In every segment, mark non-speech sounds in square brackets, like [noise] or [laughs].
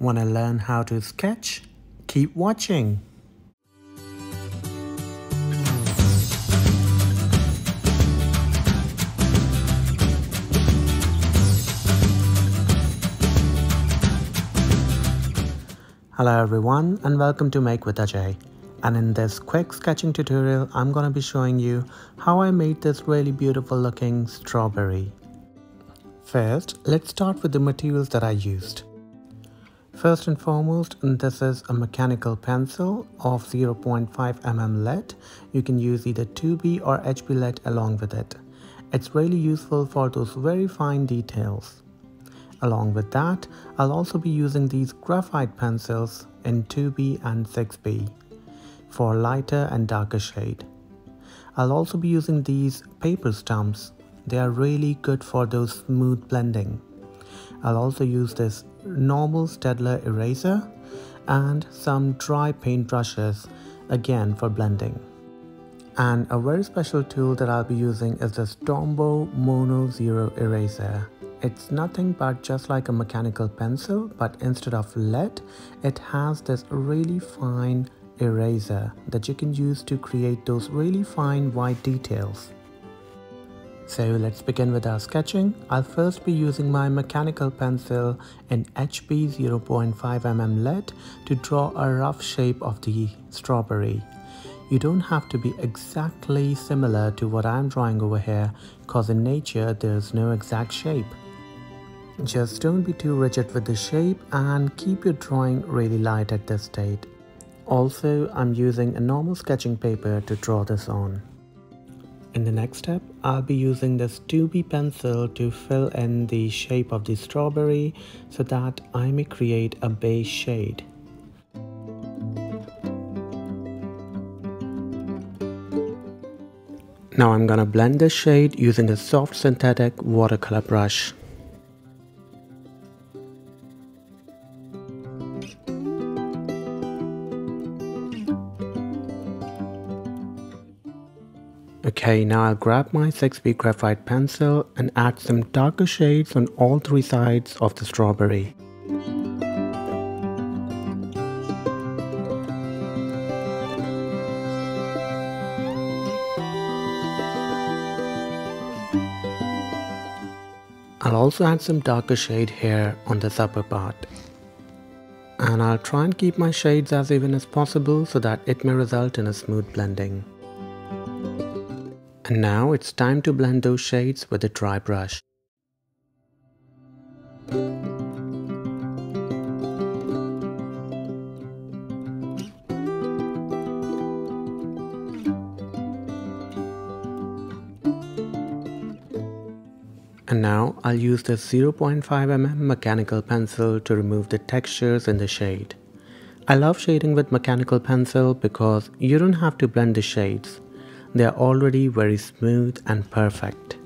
Want to learn how to sketch? Keep watching! Hello everyone and welcome to Make with Ajay. And in this quick sketching tutorial, I'm going to be showing you how I made this really beautiful looking strawberry. First, let's start with the materials that I used. First and foremost, this is a mechanical pencil of 0.5 mm lead. You can use either 2B or HB lead along with it. It's really useful for those very fine details. Along with that, I'll also be using these graphite pencils in 2B and 6B for lighter and darker shade. I'll also be using these paper stumps. They are really good for those smooth blending. I'll also use this normal Staedtler eraser and some dry paint brushes again for blending. And a very special tool that I'll be using is the Tombow Mono Zero Eraser. It's nothing but just like a mechanical pencil, but instead of lead, it has this really fine eraser that you can use to create those really fine white details. So let's begin with our sketching. I'll first be using my mechanical pencil in HB 0.5mm lead to draw a rough shape of the strawberry. You don't have to be exactly similar to what I'm drawing over here because in nature there's no exact shape. Just don't be too rigid with the shape and keep your drawing really light at this stage. Also, I'm using a normal sketching paper to draw this on. In the next step, I'll be using this 2B pencil to fill in the shape of the strawberry so that I may create a base shade. Now I'm gonna blend this shade using a soft synthetic watercolor brush. Okay, now I'll grab my 6B graphite pencil and add some darker shades on all three sides of the strawberry. I'll also add some darker shade here on this upper part. And I'll try and keep my shades as even as possible so that it may result in a smooth blending. And now it's time to blend those shades with a dry brush. And now I'll use the 0.5mm mechanical pencil to remove the textures in the shade. I love shading with mechanical pencil because you don't have to blend the shades they are already very smooth and perfect.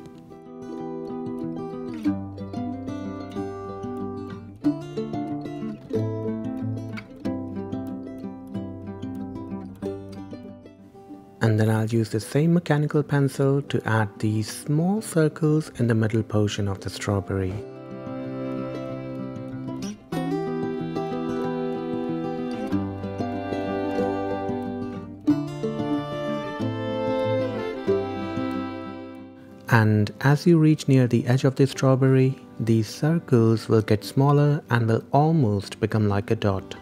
And then I'll use the same mechanical pencil to add these small circles in the middle portion of the strawberry. And as you reach near the edge of the strawberry, these circles will get smaller and will almost become like a dot.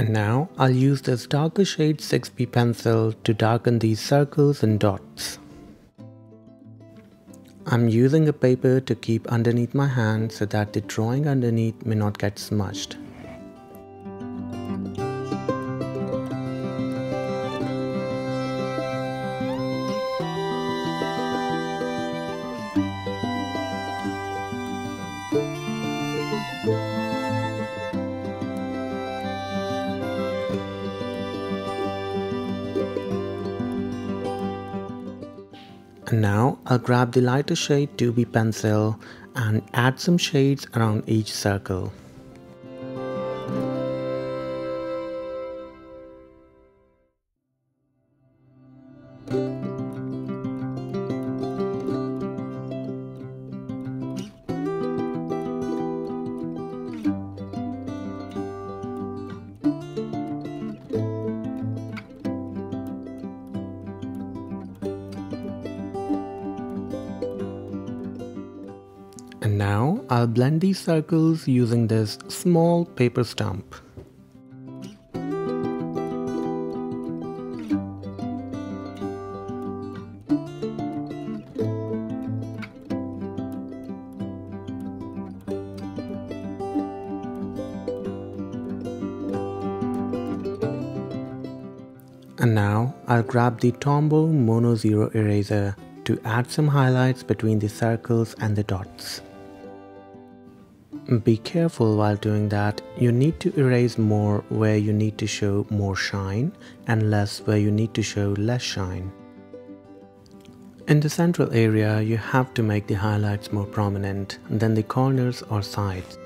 And now I'll use this darker shade 6B pencil to darken these circles and dots. I'm using a paper to keep underneath my hand so that the drawing underneath may not get smudged. And now I'll grab the lighter shade 2B pencil and add some shades around each circle. I'll blend these circles using this small paper stump. And now I'll grab the Tombow Mono Zero eraser to add some highlights between the circles and the dots. Be careful while doing that, you need to erase more where you need to show more shine and less where you need to show less shine. In the central area, you have to make the highlights more prominent than the corners or sides.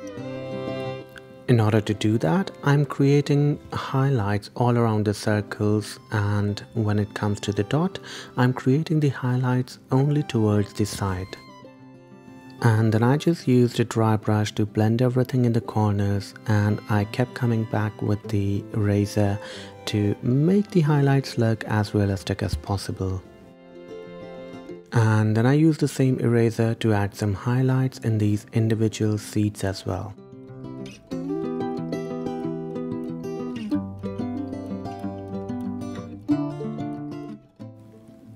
In order to do that, I'm creating highlights all around the circles and when it comes to the dot, I'm creating the highlights only towards the side. And then I just used a dry brush to blend everything in the corners and I kept coming back with the eraser to make the highlights look as realistic as possible. And then I used the same eraser to add some highlights in these individual seeds as well.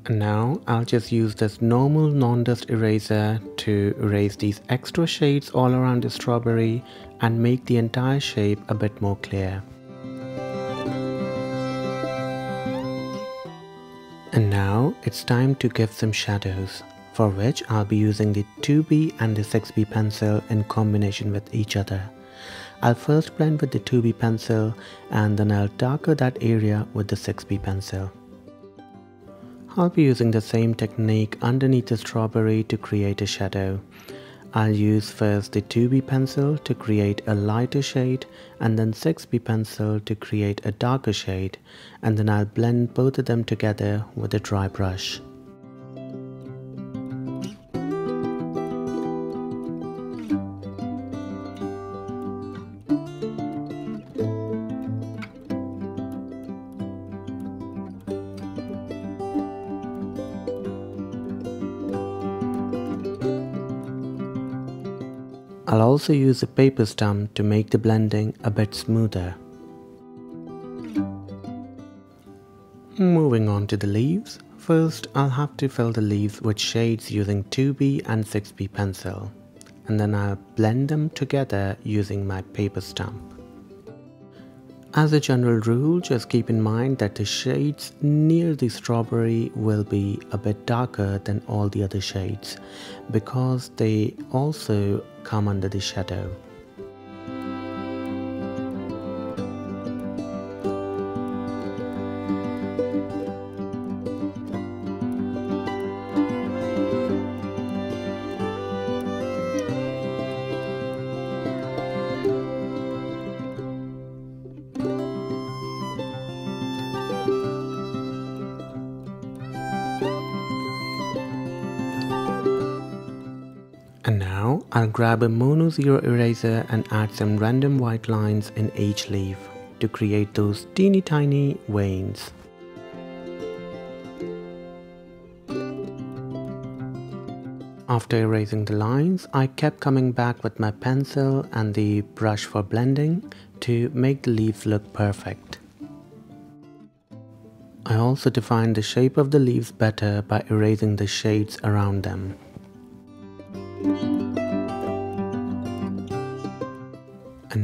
And now I'll just use this normal non-dust eraser to erase these extra shades all around the strawberry and make the entire shape a bit more clear. And now it's time to give some shadows, for which I'll be using the 2B and the 6B pencil in combination with each other. I'll first blend with the 2B pencil and then I'll darker that area with the 6B pencil. I'll be using the same technique underneath the strawberry to create a shadow. I'll use first the 2B pencil to create a lighter shade and then 6B pencil to create a darker shade and then I'll blend both of them together with a dry brush. I'll also use a paper stump to make the blending a bit smoother. Moving on to the leaves, first I'll have to fill the leaves with shades using 2B and 6B pencil and then I'll blend them together using my paper stump. As a general rule, just keep in mind that the shades near the strawberry will be a bit darker than all the other shades because they also come under the shadow. I'll grab a Mono Zero eraser and add some random white lines in each leaf to create those teeny tiny veins. After erasing the lines, I kept coming back with my pencil and the brush for blending to make the leaves look perfect. I also defined the shape of the leaves better by erasing the shades around them.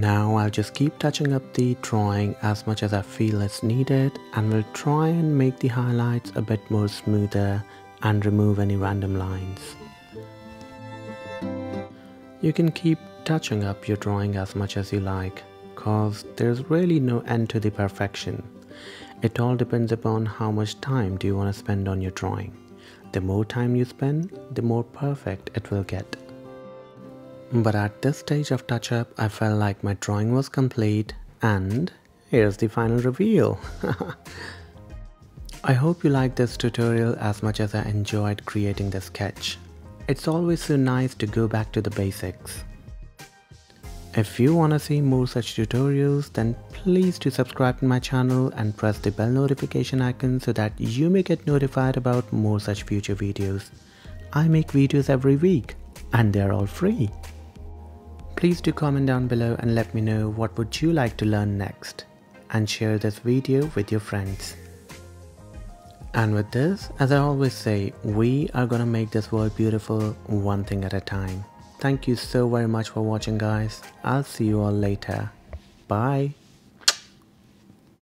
Now I'll just keep touching up the drawing as much as I feel is needed and will try and make the highlights a bit more smoother and remove any random lines. You can keep touching up your drawing as much as you like cause there's really no end to the perfection. It all depends upon how much time do you want to spend on your drawing. The more time you spend, the more perfect it will get. But at this stage of touch up, I felt like my drawing was complete and here's the final reveal. [laughs] I hope you liked this tutorial as much as I enjoyed creating the sketch. It's always so nice to go back to the basics. If you wanna see more such tutorials then please do subscribe to my channel and press the bell notification icon so that you may get notified about more such future videos. I make videos every week and they're all free. Please do comment down below and let me know what would you like to learn next and share this video with your friends. And with this, as I always say, we are gonna make this world beautiful one thing at a time. Thank you so very much for watching guys. I'll see you all later. Bye.